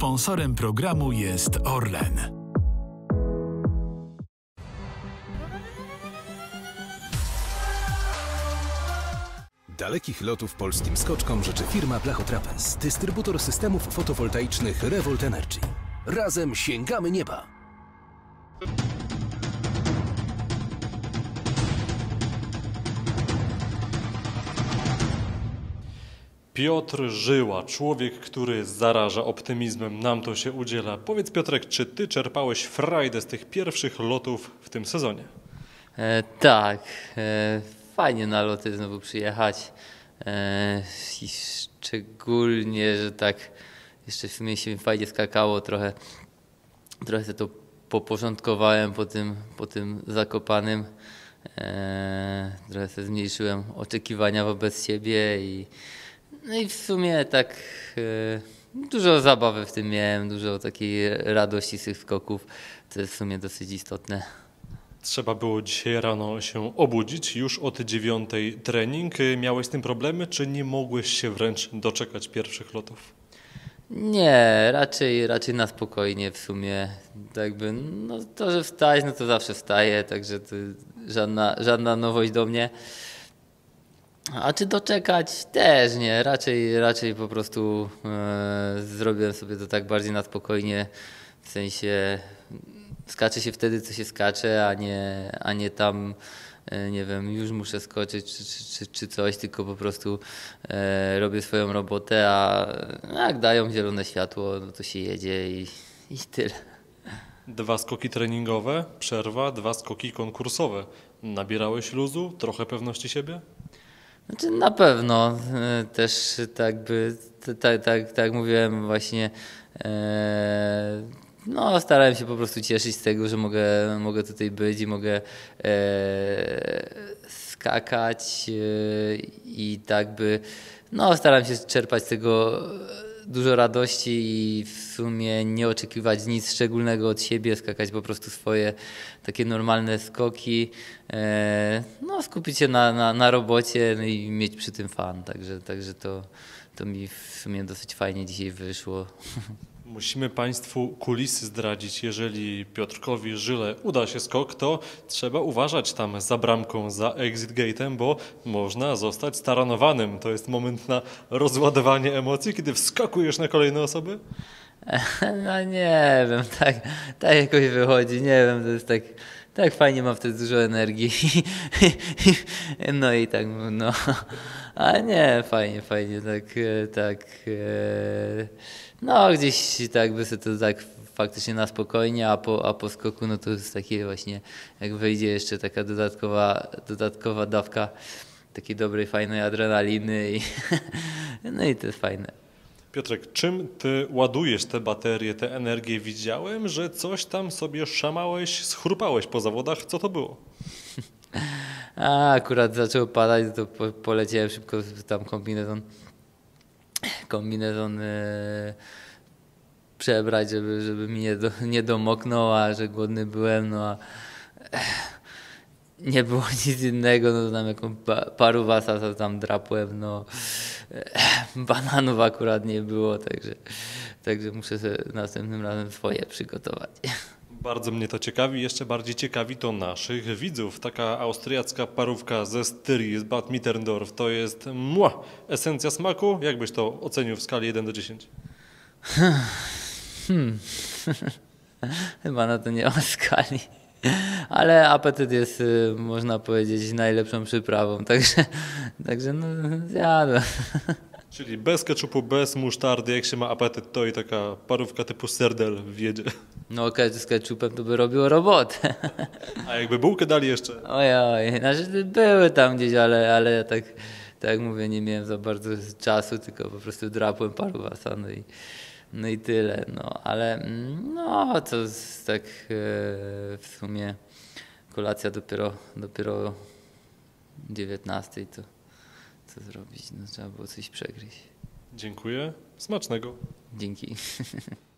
Sponsorem programu jest Orlen. Dalekich lotów polskim skoczkom życzy firma Blachotrapez, dystrybutor systemów fotowoltaicznych Revolt Energy. Razem sięgamy nieba! Piotr Żyła, człowiek, który zaraża optymizmem, nam to się udziela. Powiedz Piotrek, czy ty czerpałeś frajdę z tych pierwszych lotów w tym sezonie? E, tak, e, fajnie na loty znowu przyjechać. E, I szczególnie, że tak jeszcze w sumie się fajnie skakało trochę. Trochę to poporządkowałem po tym, po tym zakopanym. E, trochę sobie zmniejszyłem oczekiwania wobec siebie i no i w sumie tak e, dużo zabawy w tym miałem, dużo takiej radości z tych skoków, co jest w sumie dosyć istotne. Trzeba było dzisiaj rano się obudzić, już od dziewiątej trening. Miałeś z tym problemy, czy nie mogłeś się wręcz doczekać pierwszych lotów? Nie, raczej, raczej na spokojnie w sumie. Tak jakby, no to, że wstać, no to zawsze wstaję, także to żadna, żadna nowość do mnie. A czy doczekać? Też nie. Raczej, raczej po prostu e, zrobiłem sobie to tak bardziej na spokojnie. W sensie skacze się wtedy, co się skacze, a nie, a nie tam, e, nie wiem, już muszę skoczyć czy, czy, czy, czy coś, tylko po prostu e, robię swoją robotę, a jak dają zielone światło, no to się jedzie i, i tyle. Dwa skoki treningowe, przerwa, dwa skoki konkursowe. Nabierałeś luzu, trochę pewności siebie? Znaczy na pewno e, też tak by, tak, tak, tak mówiłem właśnie, e, no starałem się po prostu cieszyć z tego, że mogę, mogę tutaj być i mogę e, skakać i tak by, no staram się czerpać z tego dużo radości i w sumie nie oczekiwać nic szczególnego od siebie, skakać po prostu swoje takie normalne skoki, e, no skupić się na, na, na robocie no i mieć przy tym fan, także, także to, to mi w sumie dosyć fajnie dzisiaj wyszło. Musimy Państwu kulisy zdradzić. Jeżeli Piotrkowi Żyle uda się skok, to trzeba uważać tam za bramką, za exit gate'em, bo można zostać staranowanym. To jest moment na rozładowanie emocji, kiedy wskakujesz na kolejne osoby? No nie wiem, tak, tak jakoś wychodzi, nie wiem, to jest tak, tak fajnie mam wtedy dużo energii. No i tak, no, a nie, fajnie, fajnie, tak, tak. E, no, gdzieś tak by sobie to tak faktycznie na spokojnie, a po, a po skoku no to jest takie właśnie, jak wejdzie jeszcze taka dodatkowa, dodatkowa dawka takiej dobrej, fajnej adrenaliny i no i to jest fajne. Piotrek, czym ty ładujesz te baterie, tę energię? Widziałem, że coś tam sobie szamałeś, schrupałeś po zawodach. Co to było? A, akurat zaczęło padać, to po, poleciałem szybko tam kombinezon kombinezon e, przebrać, żeby, żeby mi nie, do, nie domoknął, a że głodny byłem, no a nie było nic innego, no to tam jaką paru wasa tam drapłem, no e, bananów akurat nie było, także, także muszę sobie następnym razem swoje przygotować. Bardzo mnie to ciekawi. Jeszcze bardziej ciekawi to naszych widzów. Taka austriacka parówka ze Styrii, z Bad Mitterndorf, to jest mła, esencja smaku. Jak byś to ocenił w skali 1 do 10? Hmm. Chyba na to nie ma skali. Ale apetyt jest, y, można powiedzieć, najlepszą przyprawą. Także, także no, zjadłem. Czyli bez keczupu, bez musztardy, jak się ma apetyt, to i taka parówka typu serdel wjedzie. No z keczupem to by robił robotę. A jakby bułkę dali jeszcze? Oj, oj, znaczy były tam gdzieś, ale, ale ja tak, tak jak mówię, nie miałem za bardzo czasu, tylko po prostu drapłem paru wasa, no i, no i tyle, no, ale no to tak e, w sumie kolacja dopiero, dopiero 19 to co zrobić, no trzeba było coś przegryźć. Dziękuję, smacznego. Dzięki.